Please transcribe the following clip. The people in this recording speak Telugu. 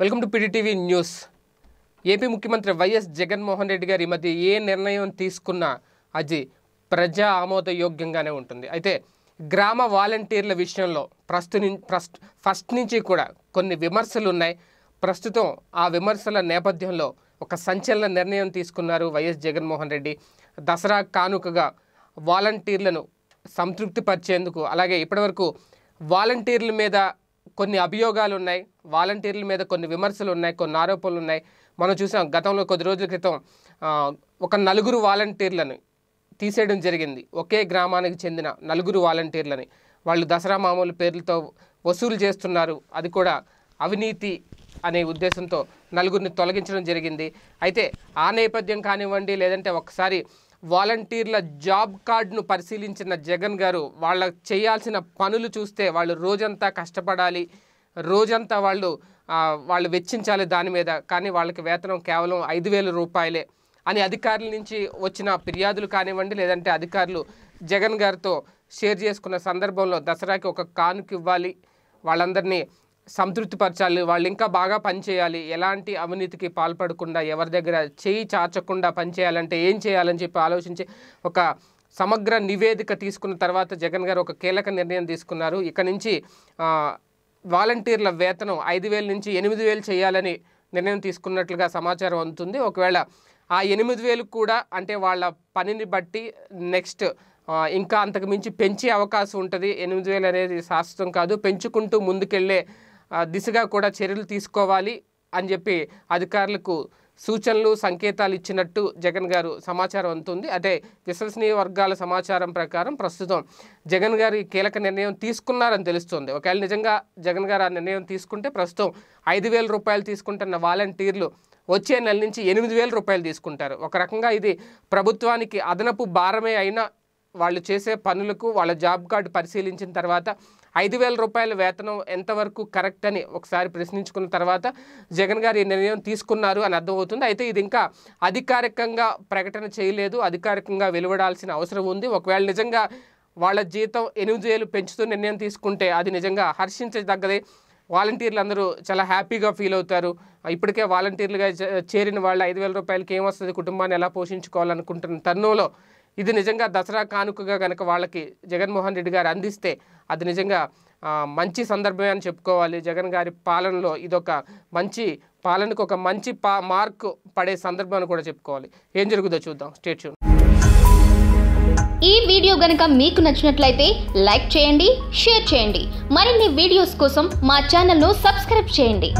Welcome to PDTV news. AP ముఖ్యమంత్రి వైఎస్ జగన్మోహన్ రెడ్డి గారు ఈ మధ్య ఏ నిర్ణయం తీసుకున్నా అది ప్రజా ఆమోదయోగ్యంగానే ఉంటుంది. అయితే గ్రామ వాలంటీర్ల విషయంలో ప్రస్తు ప్రస్ట్ ఫస్ట్ నుంచి కూడా కొన్ని విమర్శలు ఉన్నాయి. ప్రస్తుతం ఆ విమర్శల నేపథ్యంలో ఒక సంచలన నిర్ణయం తీసుకున్నారు వైఎస్ జగన్మోహన్ రెడ్డి. దసరా కానుకగా వాలంటీర్లను సంతృప్తిపరిచేందుకు అలాగే ఇప్పటివరకు వాలంటీర్ల మీద కొన్ని అభియోగాలు ఉన్నాయి వాలంటీర్ల మీద కొన్ని విమర్శలు ఉన్నాయి కొన్ని ఆరోపణలు ఉన్నాయి మనం చూసాం గతంలో కొద్ది రోజుల క్రితం ఒక నలుగురు వాలంటీర్లను తీసేయడం జరిగింది. ఒకే గ్రామానికి చెందిన నలుగురు వాలంటీర్లని. వాళ్ళు దసరా మామూలు పేర్లతో వసూలు చేస్తున్నారు. అది కూడా అవినీతి అనే ఉద్దేశంతో నలుగురిని తొలగించడం జరిగింది. అయితే ఆ నేపథ్యం కానివ్వండి లేదంటే ఒకసారి వాలంటీర్ల జాబ్ కార్డును పరిశీలించిన జగన్ గారు వాళ్ళ చేయాల్సిన పనులు చూస్తే వాళ్ళు రోజంతా కష్టపడాలి. రోజంతా వాళ్ళు వాళ్ళు వెచ్చించాలి దాని మీద. కానీ వాళ్ళకి వేతనం కేవలం ఐదు వేల రూపాయలే అని అధికారుల నుంచి వచ్చిన ఫిర్యాదులు కానివ్వండి లేదంటే అధికారులు జగన్ గారితో షేర్ చేసుకున్న సందర్భంలో దసరాకి ఒక కానుక ఇవ్వాలి. వాళ్ళందరినీ సంతృప్తిపరచాలి వాళ్ళు ఇంకా బాగా పనిచేయాలి ఎలాంటి అవినీతికి పాల్పడకుండా ఎవరి దగ్గర చేయి చాచకుండా పనిచేయాలంటే ఏం చేయాలని చెప్పి ఆలోచించి ఒక సమగ్ర నివేదిక తీసుకున్న తర్వాత జగన్ గారు ఒక కీలక నిర్ణయం తీసుకున్నారు. ఇక నుంచి వాలంటీర్ల వేతనం ఐదు వేల నుంచి ఎనిమిది వేలు చేయాలని నిర్ణయం తీసుకున్నట్లుగా సమాచారం అందుతుంది. ఒకవేళ ఆ ఎనిమిది వేలు కూడా అంటే వాళ్ళ పనిని బట్టి నెక్స్ట్ ఇంకా అంతకు మించి పెంచే అవకాశం ఉంటుంది. ఎనిమిది వేలు అనేది శాశ్వతం కాదు. పెంచుకుంటూ ముందుకెళ్ళే దిశగా కూడా చర్యలు తీసుకోవాలి అని చెప్పి అధికారులకు సూచనలు సంకేతాలు ఇచ్చినట్టు జగన్ గారు సమాచారం అందుతుంది. అదే విశ్వసనీయ వర్గాల సమాచారం ప్రకారం ప్రస్తుతం జగన్ గారు ఈ కీలక నిర్ణయం తీసుకున్నారని తెలుస్తుంది. ఒకవేళ నిజంగా జగన్ గారు ఆ నిర్ణయం తీసుకుంటే ప్రస్తుతం ఐదు వేల రూపాయలు తీసుకుంటున్న వాలంటీర్లు వచ్చే నెల నుంచి ఎనిమిది వేల రూపాయలు తీసుకుంటారు. ఒక రకంగా ఇది ప్రభుత్వానికి అదనపు భారమే అయినా వాళ్ళు చేసే పనులకు వాళ్ళ జాబ్ కార్డు పరిశీలించిన తర్వాత ఐదు వేల రూపాయల వేతనం ఎంతవరకు కరెక్ట్ అని ఒకసారి ప్రశ్నించుకున్న తర్వాత జగన్ గారు ఈ నిర్ణయం తీసుకున్నారు అని అర్థమవుతుంది. అయితే ఇది ఇంకా అధికారికంగా ప్రకటన చేయలేదు. అధికారికంగా వెలువడాల్సిన అవసరం ఉంది. ఒకవేళ నిజంగా వాళ్ళ జీతం ఎనిమిది వేలు పెంచుతూ నిర్ణయం తీసుకుంటే అది నిజంగా హర్షించదగ్గదే. వాలంటీర్లు అందరూ చాలా హ్యాపీగా ఫీల్ అవుతారు. ఇప్పటికే వాలంటీర్లుగా చేరిన వాళ్ళు ఐదు వేల రూపాయలకి ఏమొస్తుంది కుటుంబాన్ని ఎలా పోషించుకోవాలనుకుంటున్న తరుణంలో ఇది నిజంగా దసరా కానుకగా కనుక వాళ్ళకి జగన్మోహన్ రెడ్డి గారు అందిస్తే అది నిజంగా మంచి సందర్భమే అని చెప్పుకోవాలి. జగన్ గారి పాలనలో ఇదొక మంచి పాలనకు ఒక మంచి పా మార్క్ పడే సందర్భం అని కూడా చెప్పుకోవాలి. ఏం జరుగుతుందో చూద్దాం. స్టేట్ ఈ వీడియో గనక మీకు నచ్చినట్లయితే లైక్ చేయండి షేర్ చేయండి. మరిన్ని వీడియోస్ కోసం మా ఛానల్ను సబ్స్క్రైబ్ చేయండి.